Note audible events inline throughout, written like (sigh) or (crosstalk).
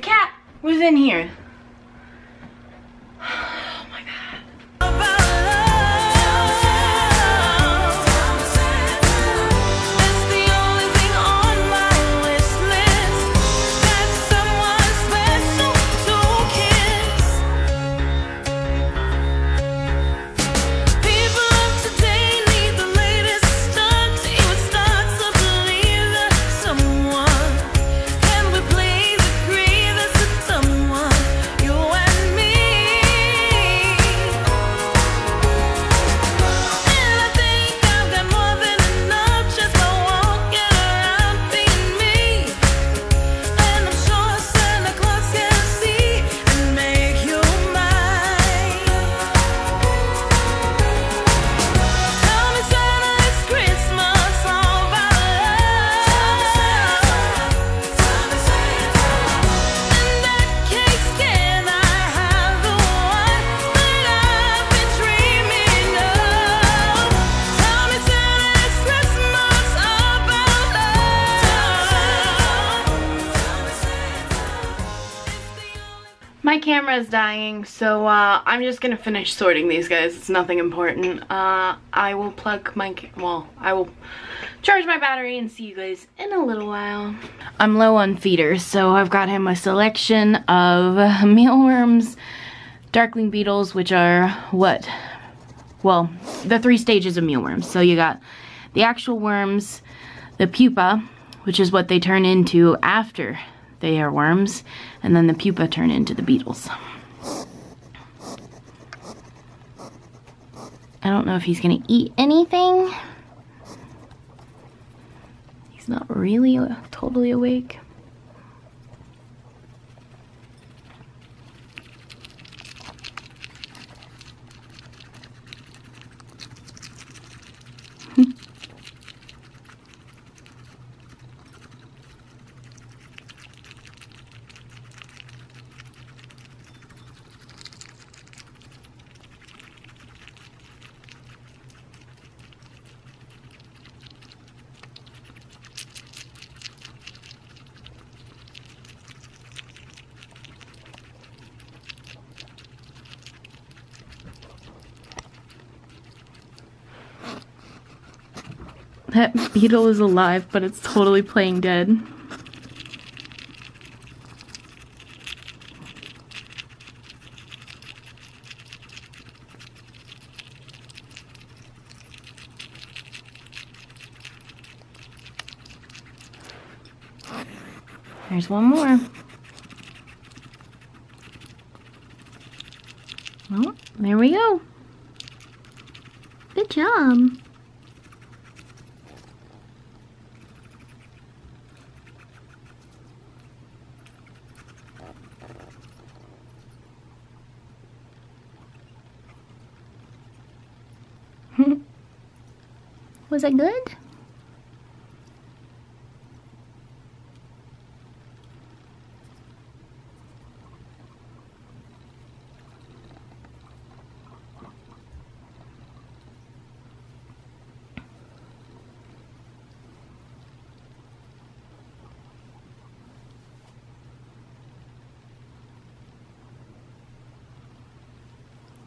The cat was in here. Camera is dying, so uh, I'm just gonna finish sorting these guys. It's nothing important. Uh, I will plug my, well, I will charge my battery and see you guys in a little while. I'm low on feeders, so I've got him a selection of (laughs) mealworms, darkling beetles, which are what? Well, the three stages of mealworms. So you got the actual worms, the pupa, which is what they turn into after they are worms, and then the pupa turn into the beetles. I don't know if he's gonna eat anything. He's not really totally awake. That (laughs) beetle is alive, but it's totally playing dead. There's one more. Oh, there we go. Good job. Was that good?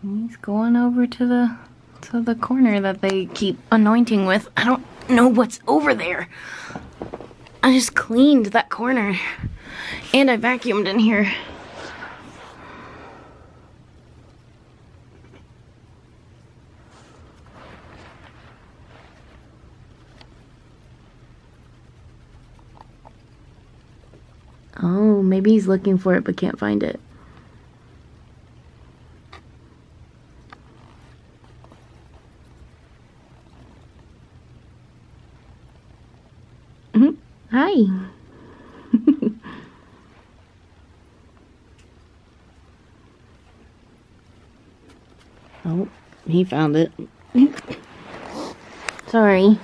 He's going over to the the corner that they keep anointing with. I don't know what's over there. I just cleaned that corner and I vacuumed in here. Oh, maybe he's looking for it but can't find it. (laughs) Oh, he found it. (laughs) Sorry.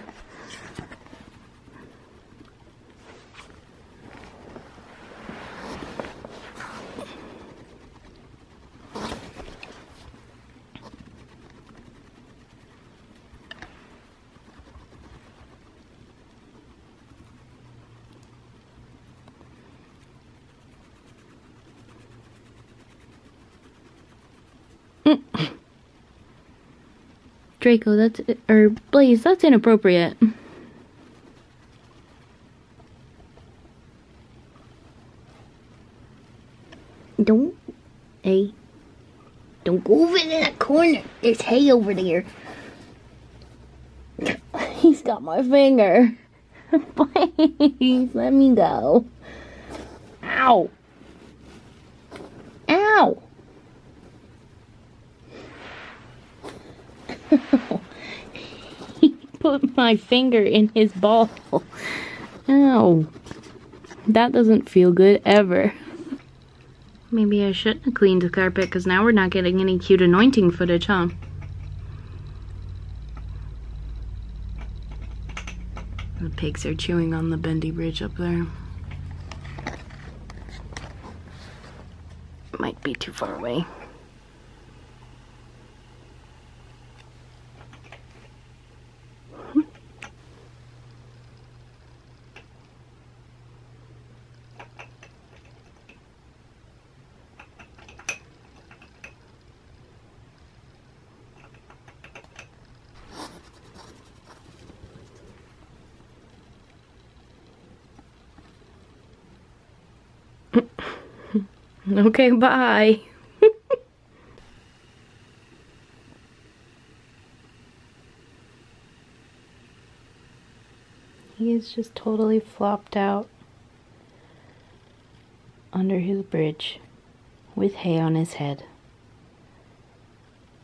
Draco, that's, or Blaze, that's inappropriate. Don't, hey, don't go over in that corner. There's hay over there. (laughs) He's got my finger. (laughs) Please, let me go. Ow. Ow. He (laughs) put my finger in his ball. Ow. That doesn't feel good ever. Maybe I shouldn't have cleaned the carpet because now we're not getting any cute anointing footage, huh? The pigs are chewing on the bendy bridge up there. Might be too far away. (laughs) Okay, bye. (laughs) he is just totally flopped out under his bridge with hay on his head.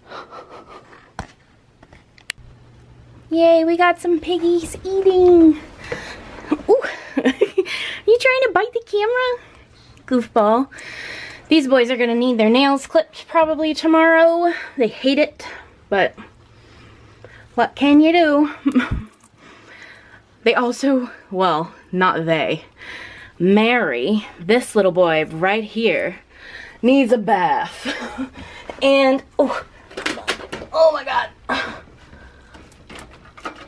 (laughs) Yay, we got some piggies eating. Ooh, you trying to bite the camera? Goofball. These boys are gonna need their nails clipped probably tomorrow. They hate it, but what can you do? (laughs) they also, well, not they. Mary, this little boy right here, needs a bath. (laughs) and, oh, oh my God. (sighs)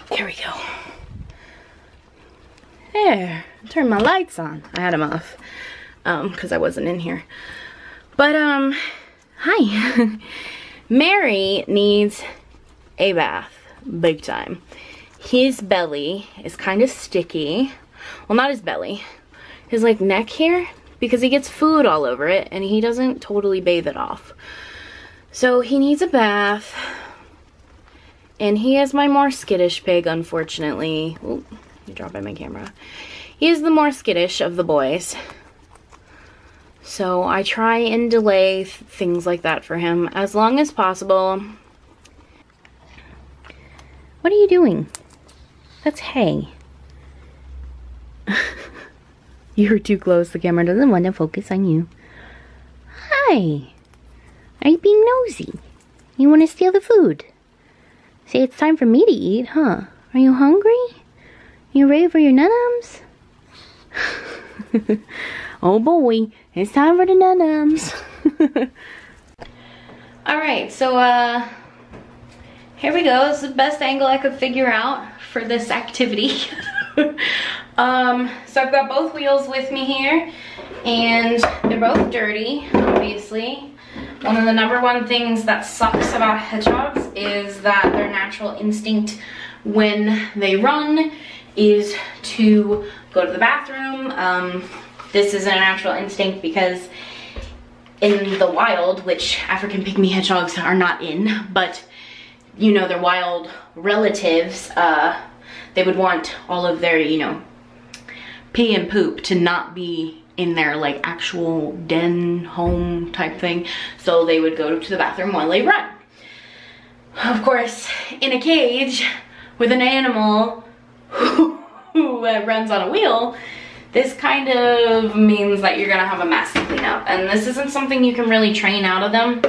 There we go. There, turn my lights on. I had them off because um, I wasn't in here. But, um, hi. (laughs) Mary needs a bath, big time. His belly is kind of sticky. Well, not his belly. His, like, neck here, because he gets food all over it, and he doesn't totally bathe it off. So, he needs a bath. And he is my more skittish pig, unfortunately. Ooh, dropping my camera. He is the more skittish of the boys. So I try and delay th things like that for him as long as possible. What are you doing? That's hay. (laughs) You're too close. The camera doesn't want to focus on you. Hi. Are you being nosy? You want to steal the food? Say it's time for me to eat, huh? Are you hungry? You ready for your nunums? (laughs) oh boy, it's time for the nunums. (laughs) Alright, so uh, here we go. Is the best angle I could figure out for this activity. (laughs) um, so I've got both wheels with me here and they're both dirty, obviously. One of the number one things that sucks about hedgehogs is that their natural instinct when they run is to go to the bathroom. Um, this is a natural instinct because in the wild, which African pygmy hedgehogs are not in, but you know, their wild relatives, uh, they would want all of their, you know, pee and poop to not be in their like actual den home type thing. So they would go to the bathroom while they run. Of course, in a cage with an animal who, (laughs) who uh, runs on a wheel, this kind of means that you're gonna have a mess to clean up. And this isn't something you can really train out of them.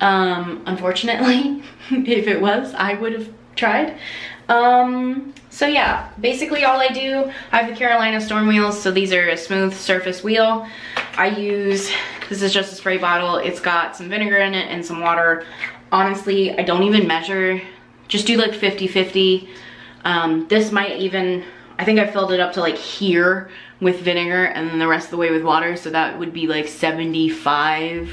Um, unfortunately, (laughs) if it was, I would have tried. Um, so yeah, basically all I do, I have the Carolina Storm wheels, so these are a smooth surface wheel. I use, this is just a spray bottle, it's got some vinegar in it and some water. Honestly, I don't even measure, just do like 50-50. Um, this might even I think I filled it up to like here with vinegar and then the rest of the way with water. So that would be like 75%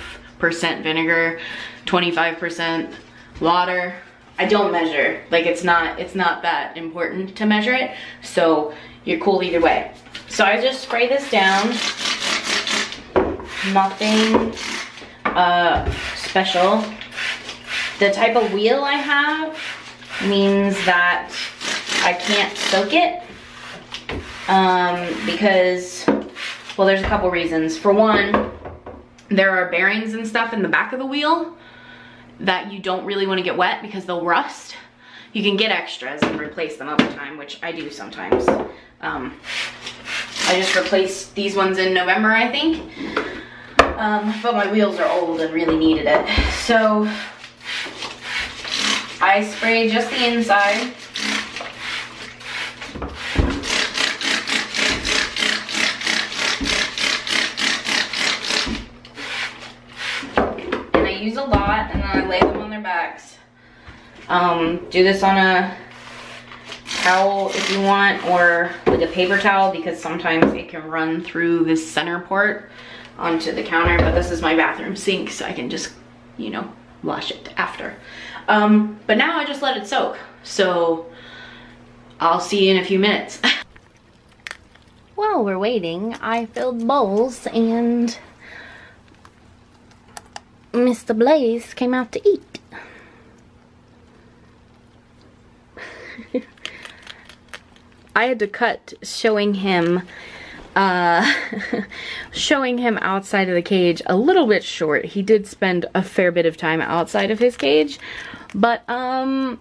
vinegar, 25% water. I don't measure, like it's not, it's not that important to measure it. So you're cool either way. So I just spray this down. Nothing uh, special. The type of wheel I have means that I can't soak it um, because, well, there's a couple reasons. For one, there are bearings and stuff in the back of the wheel that you don't really want to get wet because they'll rust. You can get extras and replace them over time, which I do sometimes. Um, I just replaced these ones in November, I think. Um, but my wheels are old and really needed it. So I spray just the inside. Lot and then I lay them on their backs. Um, do this on a towel if you want or like a paper towel because sometimes it can run through this center part onto the counter but this is my bathroom sink so I can just you know wash it after um, but now I just let it soak so I'll see you in a few minutes (laughs) While we're waiting, I filled bowls and Mr. Blaze came out to eat. (laughs) I had to cut showing him uh, (laughs) showing him outside of the cage a little bit short. He did spend a fair bit of time outside of his cage, but um,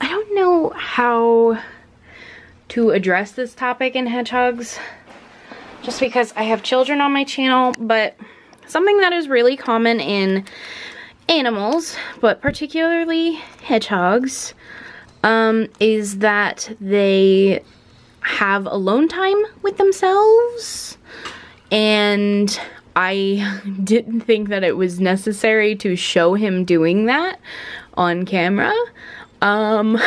I don't know how to address this topic in hedgehogs just because I have children on my channel, but something that is really common in animals, but particularly hedgehogs, um, is that they have alone time with themselves. And I (laughs) didn't think that it was necessary to show him doing that on camera. Um,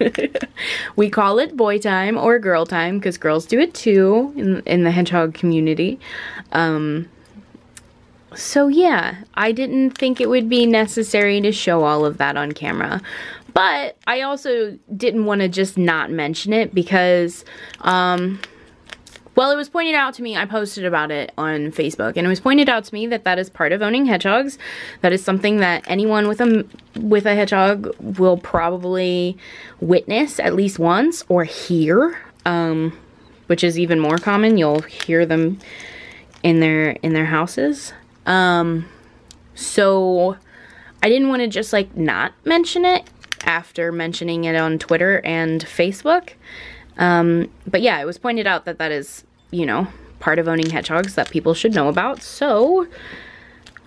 (laughs) we call it boy time or girl time because girls do it too in, in the hedgehog community. Um, so yeah, I didn't think it would be necessary to show all of that on camera. But I also didn't want to just not mention it because, um, well, it was pointed out to me, I posted about it on Facebook, and it was pointed out to me that that is part of owning hedgehogs. That is something that anyone with a, with a hedgehog will probably witness at least once or hear, um, which is even more common. You'll hear them in their, in their houses. Um, so I didn't want to just like not mention it after mentioning it on Twitter and Facebook. Um, but yeah, it was pointed out that that is, you know, part of owning hedgehogs that people should know about. So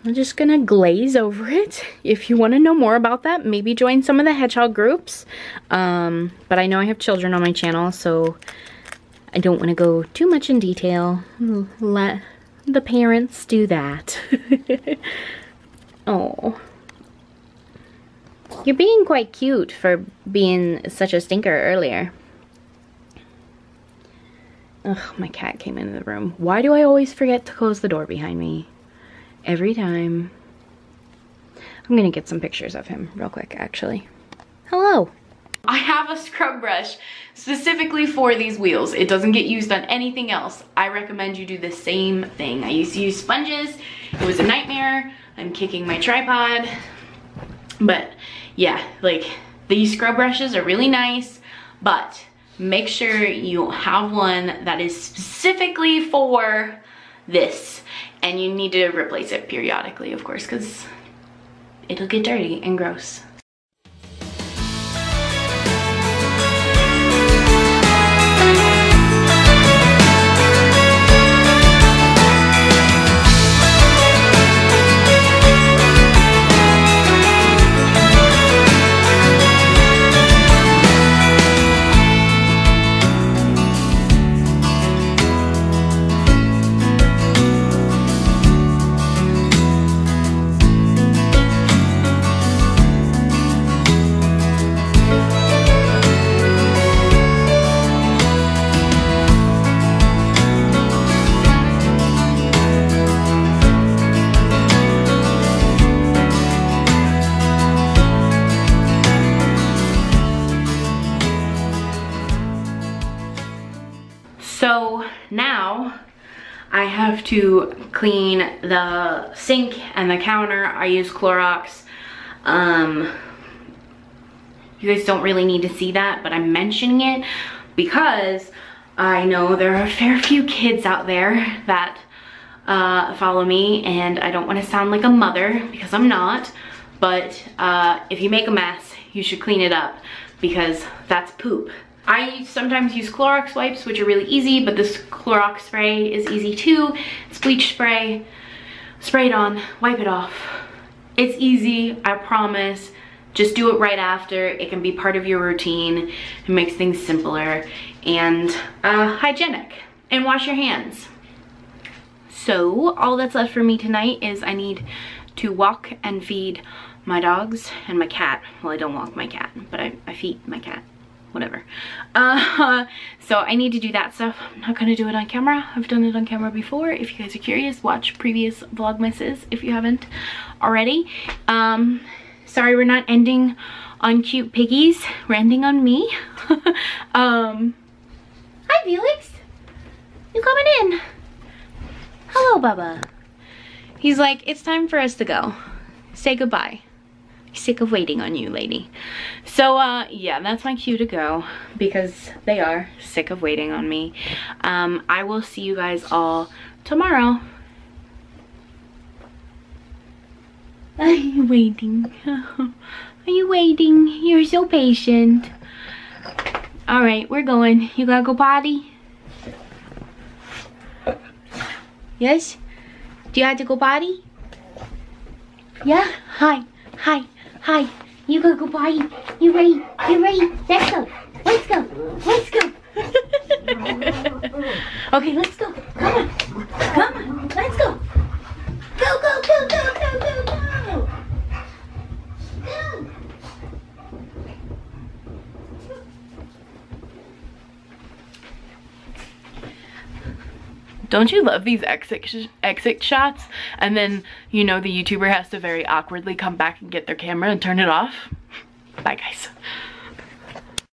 I'm just gonna glaze over it. If you want to know more about that, maybe join some of the hedgehog groups. Um, but I know I have children on my channel, so I don't want to go too much in detail. Let the parents do that. (laughs) oh. You're being quite cute for being such a stinker earlier. Ugh, my cat came into the room. Why do I always forget to close the door behind me? Every time. I'm gonna get some pictures of him real quick, actually. Hello. I have a scrub brush specifically for these wheels. It doesn't get used on anything else. I recommend you do the same thing. I used to use sponges. It was a nightmare. I'm kicking my tripod. But yeah, like these scrub brushes are really nice, but make sure you have one that is specifically for this. And you need to replace it periodically, of course, because it'll get dirty and gross. Clean the sink and the counter. I use Clorox. Um, you guys don't really need to see that, but I'm mentioning it because I know there are a fair few kids out there that uh, follow me and I don't want to sound like a mother because I'm not, but uh, if you make a mess, you should clean it up because that's poop. I sometimes use Clorox wipes, which are really easy, but this Clorox spray is easy too. It's bleach spray, spray it on, wipe it off. It's easy, I promise. Just do it right after. It can be part of your routine. It makes things simpler and uh, hygienic. And wash your hands. So all that's left for me tonight is I need to walk and feed my dogs and my cat. Well, I don't walk my cat, but I, I feed my cat whatever. Uh, (laughs) so I need to do that stuff. I'm not gonna do it on camera. I've done it on camera before. If you guys are curious, watch previous Vlogmases if you haven't already. Um, sorry we're not ending on cute piggies. We're ending on me. (laughs) um, hi Felix. You coming in? Hello, Bubba. He's like, it's time for us to go. Say goodbye sick of waiting on you, lady. So, uh, yeah, that's my cue to go because they are sick of waiting on me. Um, I will see you guys all tomorrow. (laughs) Are you waiting? (laughs) Are you waiting? You're so patient. All right, we're going. You gotta go potty? Yes? Do you have to go potty? Yeah? Hi. Hi. Hi, you go go potty. You ready? You ready? Let's go. Let's go. Let's go. (laughs) okay, let's go. Come on. Come on. Let's. Go, go, go, go, go, go, go. Go. Don't you love these exit, sh exit shots? And then, you know, the YouTuber has to very awkwardly come back and get their camera and turn it off? Bye, guys.